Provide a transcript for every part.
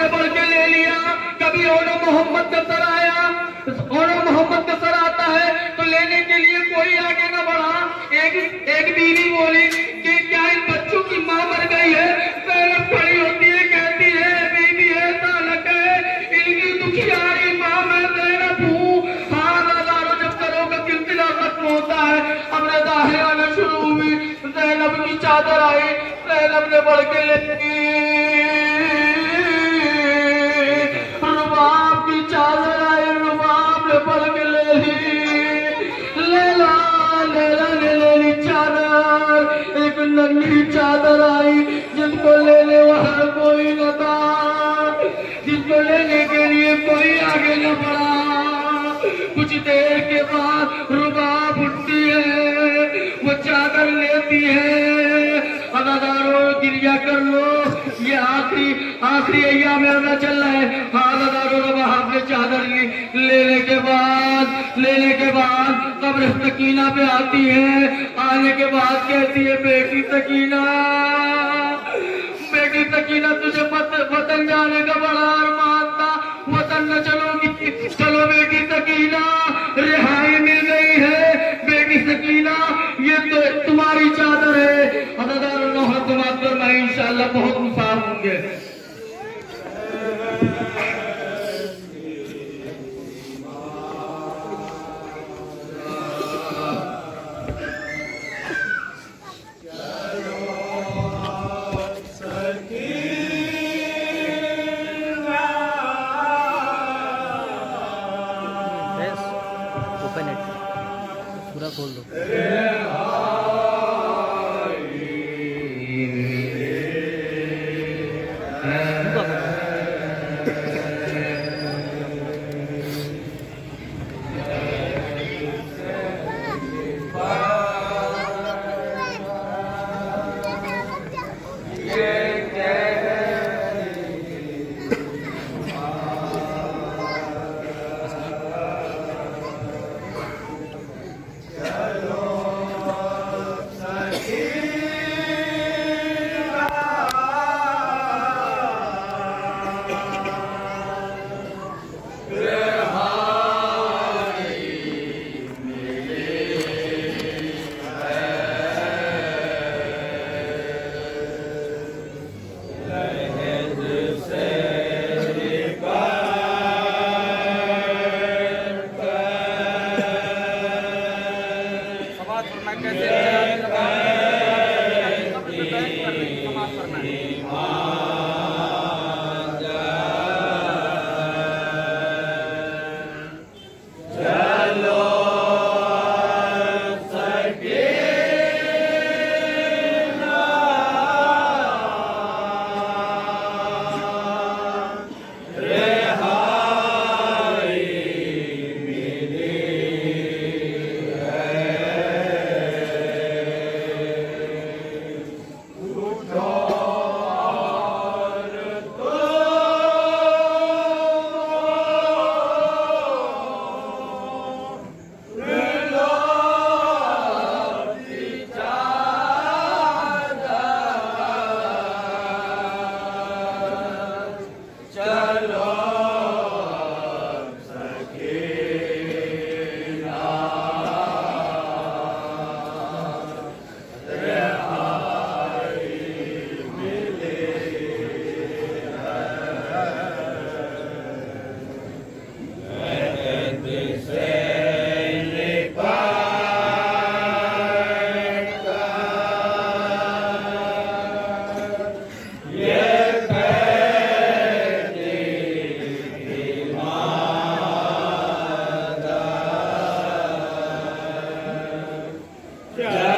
نے بڑھ کے لے لیا۔ کبھی اونا محمد کا سر آیا۔ اونا محمد کا سر آتا ہے تو لینے کے لیے کوئی آگے نہ بڑھا۔ ایک ایک بیوی بولی کہ کیا ان بچوں کی ماں مر گئی ہے؟ پہلے کھڑی ہوتی ہے، کہتی ہے، بیوی ہے تالک ہے۔ ان کی دکھیاری ماں، میں زینب ہوں۔ ہاں ہزاروں جب کرو کا سلسلہ ختم ہوتا ہے۔ اب نے داہے آنا شروع ہوئی زینب کی چادر آئی۔ زینب نے بڑھ کے لے رباب چادر آئی، جس کو لینے والا کوئی نہ تھا، جس کو لینے کے لیے کوئی آگے نہ بڑھا۔ کچھ دیر کے بعد رباب اٹھتی ہے، وہ چادر لیتی ہے۔ ادادارو گریا کر لو، یہ آخری آخری ایام میں ہمیں چل رہا ہے۔ ہاں قبر سکینہ پہ آتی ہے۔ آنے کے بعد کہتی ہے، بیٹی سکینہ بیٹی سکینہ، تجھے وطن جانے کا بڑا ارمان تھا۔ وطن نہ چلو گی، چلو بیٹی سکینہ، رہائی مل گئی ہے۔ بیٹی سکینہ، یہ تو تمہاری چادر ہے۔ حضرت پہ پورا کھول دو۔ Yeah.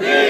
چل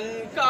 kanka